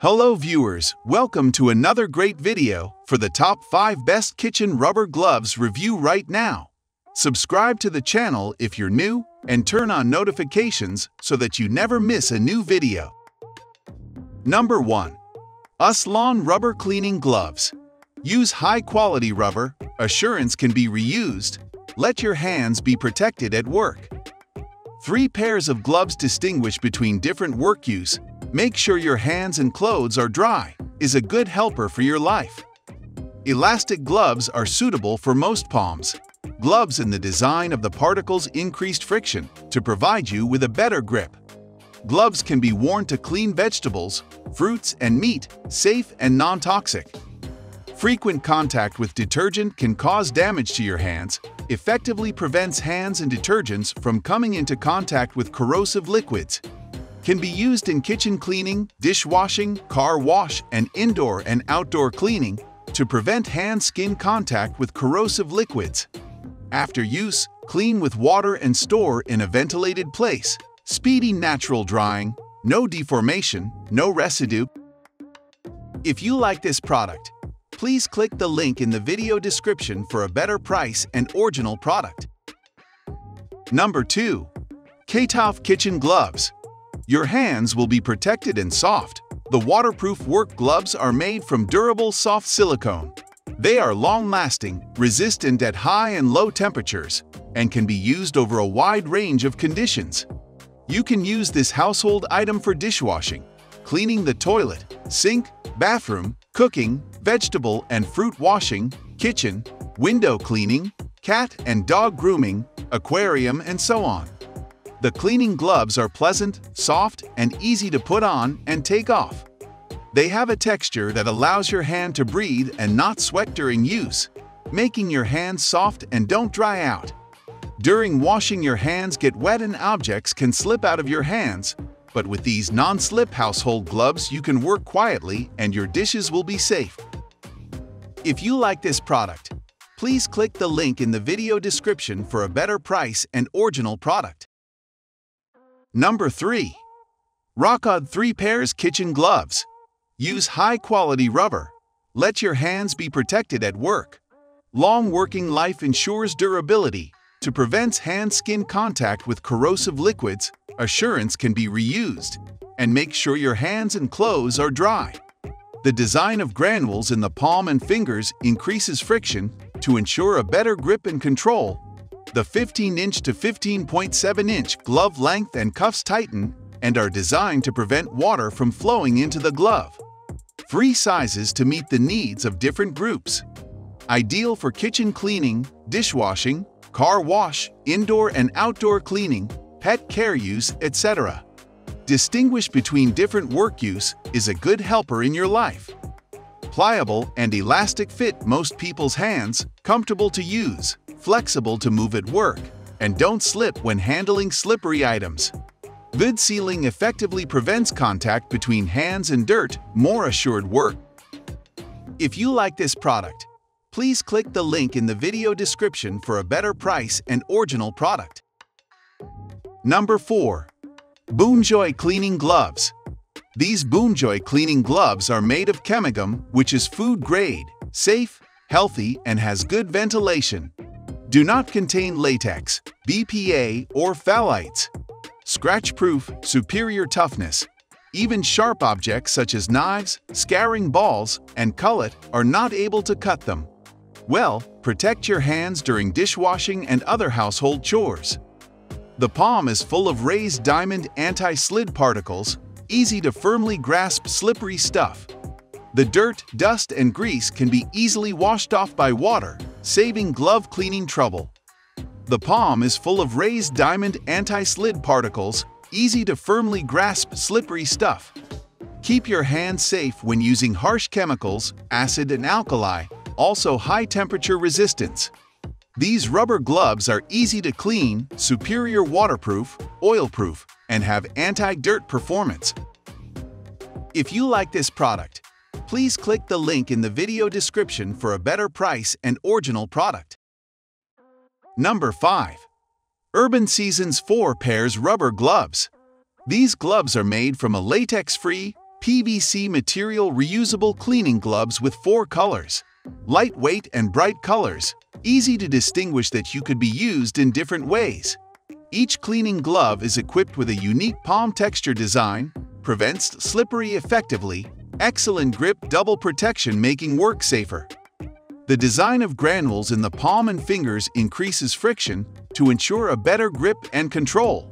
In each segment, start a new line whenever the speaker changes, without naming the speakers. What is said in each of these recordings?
Hello viewers, welcome to another great video for the top 5 best kitchen rubber gloves review right now. Subscribe to the channel if you're new and turn on notifications so that you never miss a new video. Number 1. YSLON Rubber Cleaning Gloves. Use high-quality rubber, assurance can be reused, let your hands be protected at work. Three pairs of gloves distinguish between different work use Make sure your hands and clothes are dry is a good helper for your life. Elastic gloves are suitable for most palms. Gloves in the design of the particles increased friction to provide you with a better grip. Gloves can be worn to clean vegetables, fruits, and meat, safe and non-toxic. Frequent contact with detergent can cause damage to your hands, effectively prevents hands and detergents from coming into contact with corrosive liquids, can be used in kitchen cleaning, dishwashing, car wash, and indoor and outdoor cleaning to prevent hand-skin contact with corrosive liquids. After use, clean with water and store in a ventilated place. Speedy natural drying, no deformation, no residue. If you like this product, please click the link in the video description for a better price and original product. Number 2. CATTOV Kitchen Gloves your hands will be protected and soft. The waterproof work gloves are made from durable soft silicone. They are long-lasting, resistant at high and low temperatures, and can be used over a wide range of conditions. You can use this household item for dishwashing, cleaning the toilet, sink, bathroom, cooking, vegetable and fruit washing, kitchen, window cleaning, cat and dog grooming, aquarium, and so on. The cleaning gloves are pleasant, soft, and easy to put on and take off. They have a texture that allows your hand to breathe and not sweat during use, making your hands soft and don't dry out. During washing your hands get wet and objects can slip out of your hands, but with these non-slip household gloves you can work quietly and your dishes will be safe. If you like this product, please click the link in the video description for a better price and original product. Number 3. ROCOD 3 Pairs Kitchen Gloves. Use high-quality rubber. Let your hands be protected at work. Long working life ensures durability. To prevent hand-skin contact with corrosive liquids, assurance can be reused. And make sure your hands and clothes are dry. The design of granules in the palm and fingers increases friction to ensure a better grip and control the 15-inch to 15.7-inch glove length and cuffs tighten and are designed to prevent water from flowing into the glove. Free sizes to meet the needs of different groups. Ideal for kitchen cleaning, dishwashing, car wash, indoor and outdoor cleaning, pet care use, etc. Distinguish between different work use is a good helper in your life. Pliable and elastic fit most people's hands, comfortable to use flexible to move at work, and don't slip when handling slippery items. Good sealing effectively prevents contact between hands and dirt, more assured work. If you like this product, please click the link in the video description for a better price and original product. Number 4. BOOMJOY Cleaning Gloves These BOOMJOY cleaning gloves are made of chemigum, which is food grade, safe, healthy, and has good ventilation do not contain latex, BPA, or phthalates. Scratch-proof, superior toughness. Even sharp objects such as knives, scouring balls, and cullet are not able to cut them. Well, protect your hands during dishwashing and other household chores. The palm is full of raised diamond anti-slid particles, easy to firmly grasp slippery stuff. The dirt, dust, and grease can be easily washed off by water, saving glove cleaning trouble. The palm is full of raised diamond anti-slid particles, easy to firmly grasp slippery stuff. Keep your hands safe when using harsh chemicals, acid and alkali, also high temperature resistance. These rubber gloves are easy to clean, superior waterproof, oil-proof, and have anti-dirt performance. If you like this product, Please click the link in the video description for a better price and original product. Number 5. Urban Seasons 4 Pairs Rubber Gloves These gloves are made from a latex-free, PVC material reusable cleaning gloves with four colors. Lightweight and bright colors, easy to distinguish that you could be used in different ways. Each cleaning glove is equipped with a unique palm texture design, prevents slippery effectively, excellent grip double protection making work safer. The design of granules in the palm and fingers increases friction to ensure a better grip and control.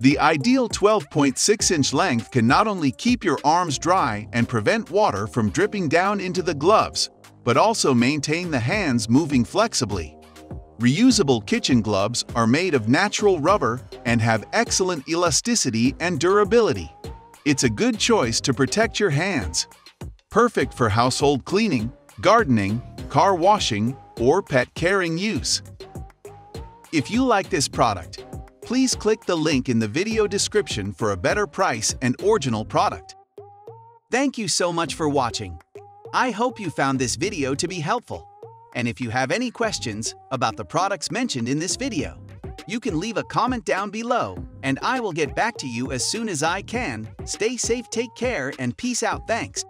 The ideal 12.6-inch length can not only keep your arms dry and prevent water from dripping down into the gloves, but also maintain the hands moving flexibly. Reusable kitchen gloves are made of natural rubber and have excellent elasticity and durability. It's a good choice to protect your hands. Perfect for household cleaning, gardening, car washing, or pet caring use. If you like this product, please click the link in the video description for a better price and original product. Thank you so much for watching. I hope you found this video to be helpful. And if you have any questions about the products mentioned in this video, you can leave a comment down below and I will get back to you as soon as I can. Stay safe, take care, and peace out. Thanks.